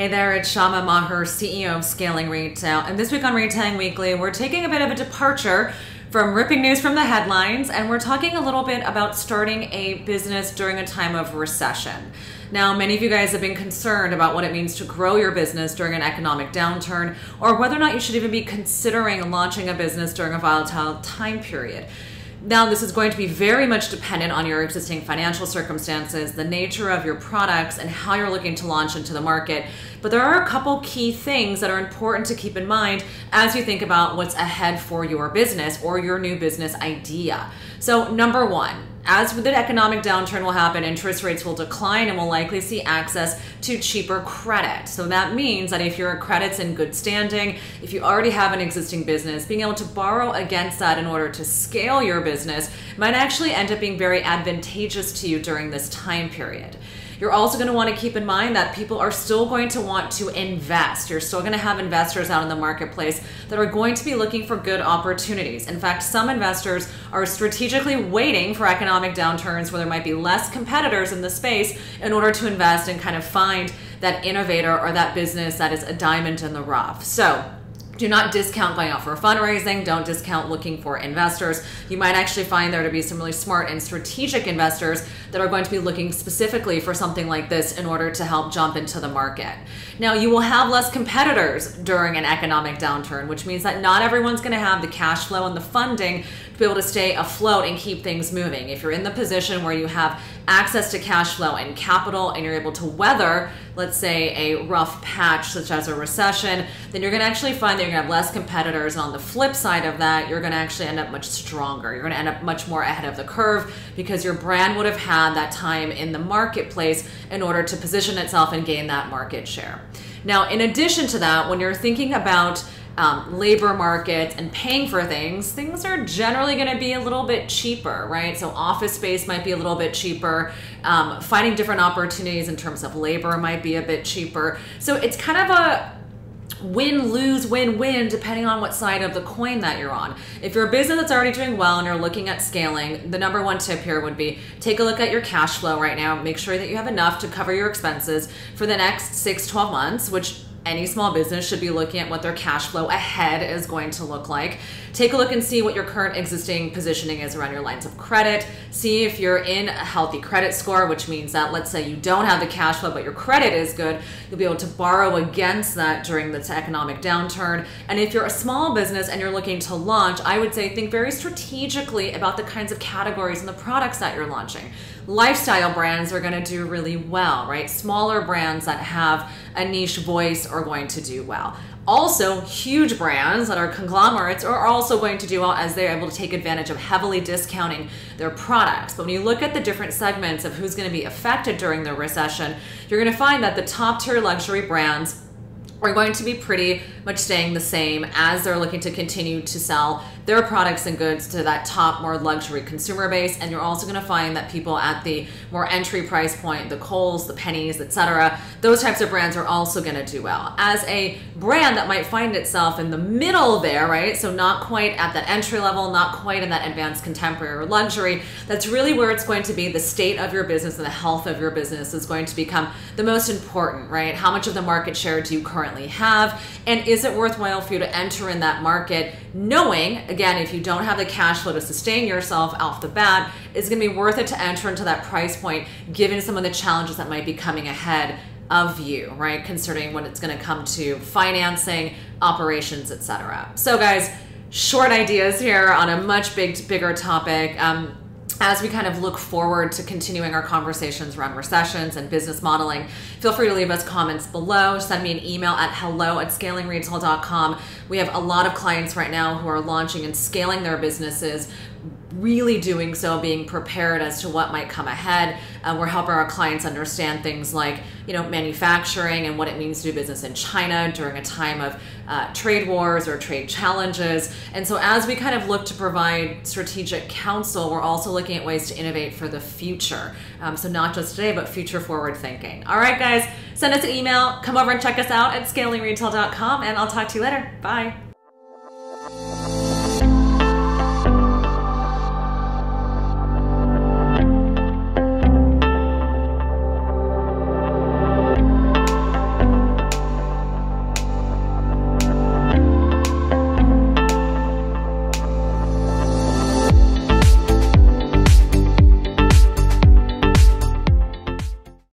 Hey there, it's Syama Meagher, CEO of Scaling Retail. And this week on Retailing Weekly, we're taking a bit of a departure from ripping news from the headlines, and we're talking a little bit about starting a business during a time of recession. Now, many of you guys have been concerned about what it means to grow your business during an economic downturn, or whether or not you should even be considering launching a business during a volatile time period. Now, this is going to be very much dependent on your existing financial circumstances, the nature of your products, and how you're looking to launch into the market. But there are a couple key things that are important to keep in mind as you think about what's ahead for your business or your new business idea. So, number one, as the economic downturn will happen, interest rates will decline and we'll likely see access to cheaper credit. So that means that if your credit's in good standing, if you already have an existing business, being able to borrow against that in order to scale your business might actually end up being very advantageous to you during this time period. You're also going to want to keep in mind that people are still going to want to invest. You're still going to have investors out in the marketplace that are going to be looking for good opportunities. In fact, some investors are strategically waiting for economic downturns where there might be less competitors in the space in order to invest and kind of find that innovator or that business that is a diamond in the rough. So, do not discount going out for fundraising. Don't discount looking for investors. You might actually find there to be some really smart and strategic investors that are going to be looking specifically for something like this in order to help jump into the market. Now, you will have less competitors during an economic downturn, which means that not everyone's going to have the cash flow and the funding to be able to stay afloat and keep things moving. If you're in the position where you have access to cash flow and capital and you're able to weather, let's say, a rough patch such as a recession, then you're going to actually find that you're going to have less competitors. And on the flip side of that, you're going to actually end up much stronger. You're going to end up much more ahead of the curve because your brand would have had that time in the marketplace in order to position itself and gain that market share. Now, in addition to that, when you're thinking about um, labor markets and paying for things, things are generally going to be a little bit cheaper, right? So office space might be a little bit cheaper. Um, finding different opportunities in terms of labor might be a bit cheaper. So it's kind of a win, lose, win, win, depending on what side of the coin that you're on. If you're a business that's already doing well and you're looking at scaling, the number one tip here would be take a look at your cash flow right now. Make sure that you have enough to cover your expenses for the next six, 12 months, which any small business should be looking at what their cash flow ahead is going to look like. Take a look and see what your current existing positioning is around your lines of credit. See if you're in a healthy credit score, which means that let's say you don't have the cash flow, but your credit is good, you'll be able to borrow against that during this economic downturn. And if you're a small business and you're looking to launch, I would say think very strategically about the kinds of categories and the products that you're launching. Lifestyle brands are going to do really well, right? Smaller brands that have a niche voice are going to do well. Also, huge brands that are conglomerates are also going to do well as they're able to take advantage of heavily discounting their products. But when you look at the different segments of who's going to be affected during the recession, you're going to find that the top tier luxury brands are going to be pretty much staying the same as they're looking to continue to sell their products and goods to that top, more luxury consumer base. And you're also going to find that people at the more entry price point, the Kohl's, the Penney's, etc., those types of brands are also going to do well. As a brand that might find itself in the middle there, right? So not quite at that entry level, not quite in that advanced contemporary or luxury. That's really where it's going to be the state of your business and the health of your business is going to become the most important, right? How much of the market share do you currently have? And is it worthwhile for you to enter in that market knowing, again, if you don't have the cash flow to sustain yourself off the bat, it's going to be worth it to enter into that price point given some of the challenges that might be coming ahead of you, right? Concerning when it's going to come to financing, operations, etc. So, guys, short ideas here on a much big, bigger topic. Um, as we kind of look forward to continuing our conversations around recessions and business modeling, feel free to leave us comments below. Send me an email at hello at scalingretail.com. We have a lot of clients right now who are launching and scaling their businesses really doing so, being prepared as to what might come ahead. Uh, we're helping our clients understand things like, you know, manufacturing and what it means to do business in China during a time of uh, trade wars or trade challenges. And so, as we kind of look to provide strategic counsel, we're also looking at ways to innovate for the future. Um, so, not just today, but future forward thinking. All right, guys, send us an email. Come over and check us out at scalingretail.com, and I'll talk to you later. Bye.